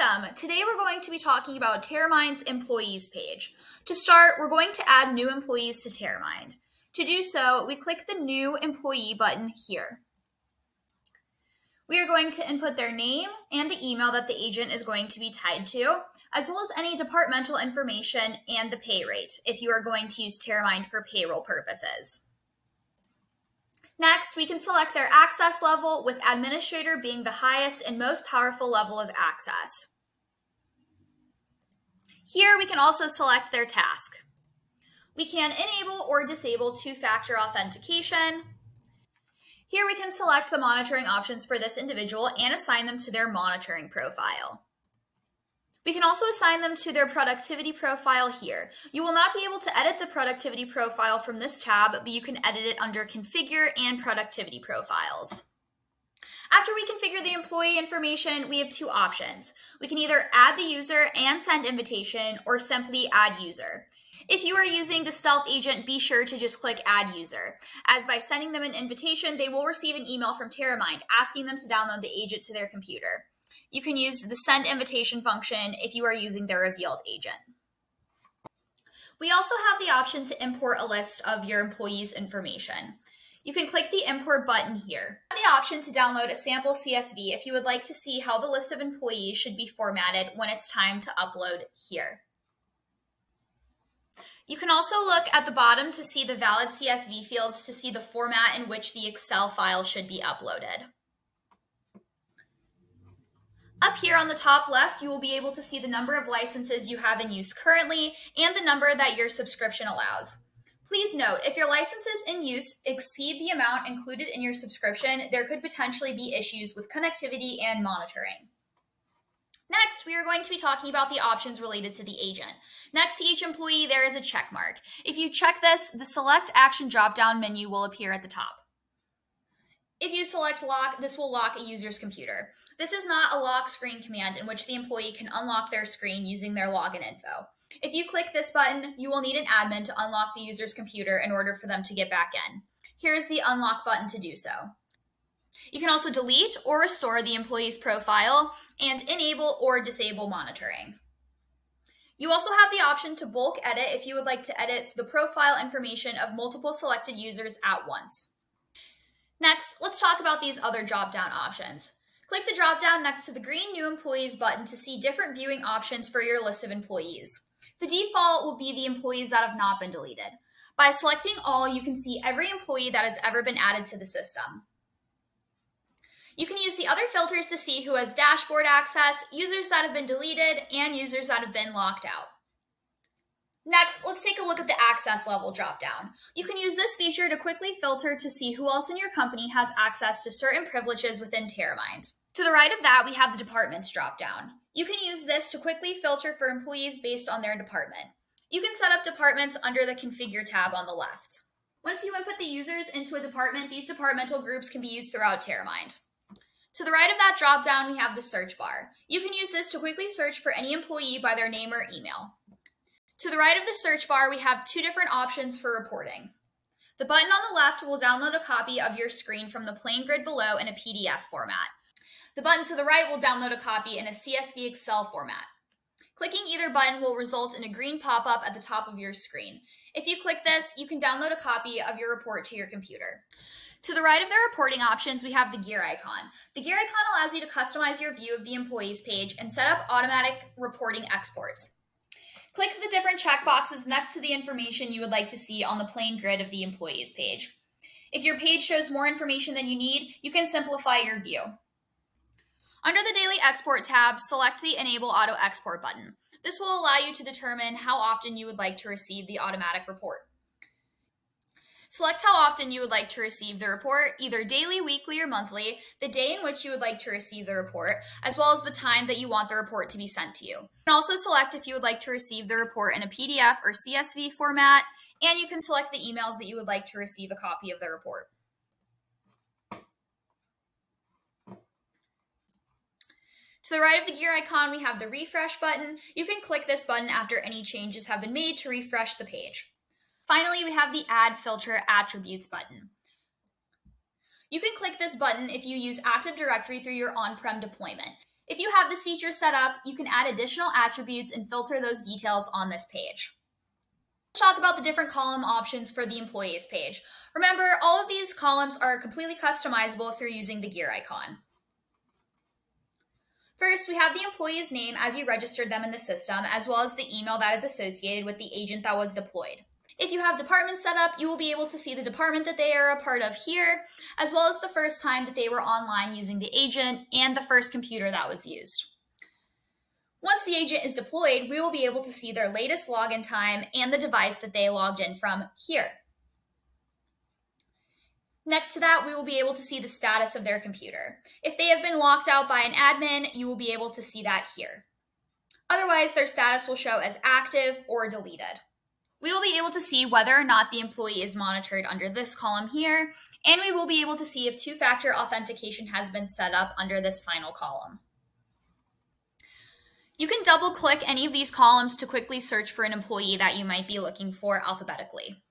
Welcome! Today we're going to be talking about Teramind's employees page. To start, we're going to add new employees to Teramind. To do so, we click the new employee button here. We are going to input their name and the email that the agent is going to be tied to, as well as any departmental information and the pay rate if you are going to use Teramind for payroll purposes. Next, we can select their access level with administrator being the highest and most powerful level of access. Here we can also select their task. We can enable or disable two-factor authentication. Here we can select the monitoring options for this individual and assign them to their monitoring profile. We can also assign them to their productivity profile here. You will not be able to edit the productivity profile from this tab, but you can edit it under configure and productivity profiles. After we configure the employee information, we have two options. We can either add the user and send invitation or simply add user. If you are using the Stealth agent, be sure to just click add user, as by sending them an invitation, they will receive an email from Teramind asking them to download the agent to their computer. You can use the send invitation function if you are using the revealed agent. We also have the option to import a list of your employees' information. You can click the import button here. The option to download a sample CSV if you would like to see how the list of employees should be formatted when it's time to upload here. You can also look at the bottom to see the valid CSV fields to see the format in which the Excel file should be uploaded. Up here on the top left, you will be able to see the number of licenses you have in use currently and the number that your subscription allows. Please note, if your licenses in use exceed the amount included in your subscription, there could potentially be issues with connectivity and monitoring. Next, we are going to be talking about the options related to the agent. Next to each employee, there is a check mark. If you check this, the Select Action drop-down menu will appear at the top. If you select lock, this will lock a user's computer. This is not a lock screen command in which the employee can unlock their screen using their login info. If you click this button, you will need an admin to unlock the user's computer in order for them to get back in. Here's the unlock button to do so. You can also delete or restore the employee's profile and enable or disable monitoring. You also have the option to bulk edit if you would like to edit the profile information of multiple selected users at once. Next, let's talk about these other drop-down options. Click the drop-down next to the green New Employees button to see different viewing options for your list of employees. The default will be the employees that have not been deleted. By selecting all, you can see every employee that has ever been added to the system. You can use the other filters to see who has dashboard access, users that have been deleted, and users that have been locked out. Next, let's take a look at the access level dropdown. You can use this feature to quickly filter to see who else in your company has access to certain privileges within Teramind. To the right of that, we have the departments dropdown. You can use this to quickly filter for employees based on their department. You can set up departments under the configure tab on the left. Once you input the users into a department, these departmental groups can be used throughout Teramind. To the right of that dropdown, we have the search bar. You can use this to quickly search for any employee by their name or email. To the right of the search bar, we have two different options for reporting. The button on the left will download a copy of your screen from the plain grid below in a PDF format. The button to the right will download a copy in a CSV Excel format. Clicking either button will result in a green pop-up at the top of your screen. If you click this, you can download a copy of your report to your computer. To the right of the reporting options, we have the gear icon. The gear icon allows you to customize your view of the employees page and set up automatic reporting exports. Click the different checkboxes next to the information you would like to see on the plain grid of the employees page. If your page shows more information than you need, you can simplify your view. Under the Daily Export tab, select the Enable Auto Export button. This will allow you to determine how often you would like to receive the automatic report. Select how often you would like to receive the report, either daily, weekly, or monthly, the day in which you would like to receive the report, as well as the time that you want the report to be sent to you. You can also select if you would like to receive the report in a PDF or CSV format, and you can select the emails that you would like to receive a copy of the report. To the right of the gear icon, we have the refresh button. You can click this button after any changes have been made to refresh the page. Finally, we have the Add Filter Attributes button. You can click this button if you use Active Directory through your on-prem deployment. If you have this feature set up, you can add additional attributes and filter those details on this page. Let's talk about the different column options for the employees page. Remember, all of these columns are completely customizable through using the gear icon. First, we have the employee's name as you registered them in the system, as well as the email that is associated with the agent that was deployed. If you have departments set up, you will be able to see the department that they are a part of here, as well as the first time that they were online using the agent and the first computer that was used. Once the agent is deployed, we will be able to see their latest login time and the device that they logged in from here. Next to that, we will be able to see the status of their computer. If they have been locked out by an admin, you will be able to see that here. Otherwise, their status will show as active or deleted. We will be able to see whether or not the employee is monitored under this column here, and we will be able to see if two-factor authentication has been set up under this final column. You can double click any of these columns to quickly search for an employee that you might be looking for alphabetically.